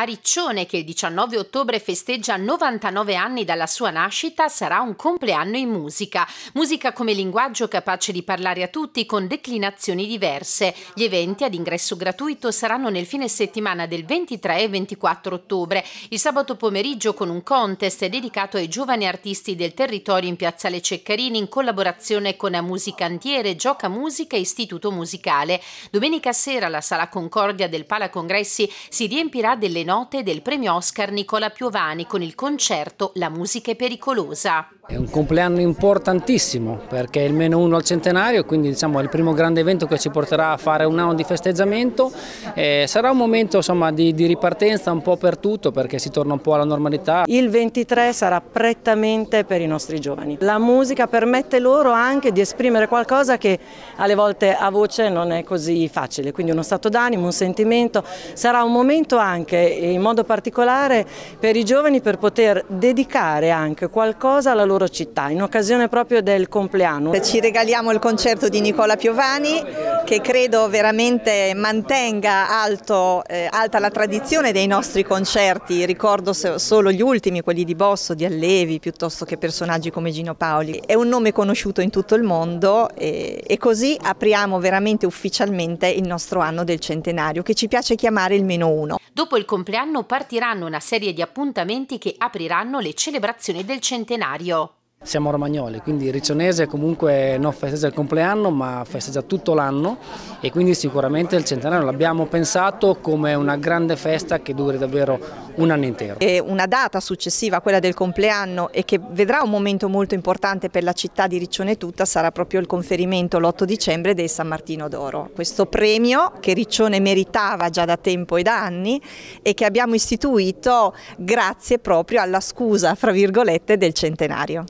A Riccione, che il 19 ottobre festeggia 99 anni dalla sua nascita, sarà un compleanno in musica. Musica come linguaggio capace di parlare a tutti con declinazioni diverse. Gli eventi ad ingresso gratuito saranno nel fine settimana del 23 e 24 ottobre. Il sabato pomeriggio con un contest dedicato ai giovani artisti del territorio in Piazzale Ceccarini in collaborazione con Musicantiere, Gioca Musica e Istituto Musicale. Domenica sera la Sala Concordia del Pala Congressi si riempirà delle le note del premio Oscar Nicola Piovani con il concerto La musica è pericolosa. È un compleanno importantissimo perché è il meno uno al centenario, quindi diciamo, è il primo grande evento che ci porterà a fare un anno di festeggiamento. Eh, sarà un momento insomma, di, di, ripartenza un po' per tutto perché si torna un po' alla normalità. Il 23 sarà prettamente per i nostri giovani. La musica permette loro anche di esprimere qualcosa che alle volte a voce non è così facile, quindi uno stato d'animo, un sentimento. Sarà un momento anche in modo particolare per i giovani per poter dedicare anche qualcosa alla loro loro città in occasione proprio del compleanno. Ci regaliamo il concerto di Nicola Piovani che credo veramente mantenga alto, eh, alta la tradizione dei nostri concerti, ricordo solo gli ultimi, quelli di Bosso, di Allevi, piuttosto che personaggi come Gino Paoli. È un nome conosciuto in tutto il mondo e, e così apriamo veramente ufficialmente il nostro anno del centenario che ci piace chiamare il meno uno. Dopo il compleanno partiranno una serie di appuntamenti che apriranno le celebrazioni del centenario. Siamo romagnoli, quindi Riccionese comunque non festeggia il compleanno ma festeggia tutto l'anno e quindi sicuramente il centenario l'abbiamo pensato come una grande festa che duri davvero un anno intero. E una data successiva a quella del compleanno e che vedrà un momento molto importante per la città di Riccione tutta sarà proprio il conferimento l'8 dicembre del San Martino d'Oro. Questo premio che Riccione meritava già da tempo e da anni e che abbiamo istituito grazie proprio alla scusa, fra virgolette, del centenario.